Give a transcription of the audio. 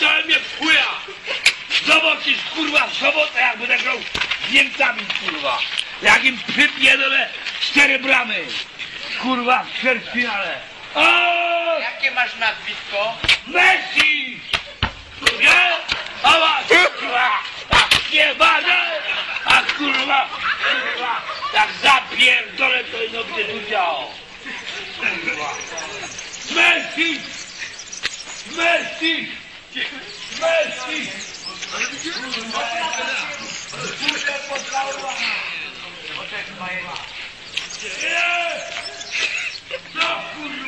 to mnie chuja! Zobaczysz, kurwa, w sobotę, jak będę grał z Niemcami, kurwa. Jak im przypierdolę cztery bramy. Kurwa, w ćwierćfinale. O! Jakie masz nazwisko? Messi! Nie? A was, kurwa! Tak nie badę! A kurwa, kurwa, jak zapierdolę, to ino będzie tu działo. Kurwa. Messi! Messi! Messi! Nie! No kurwa!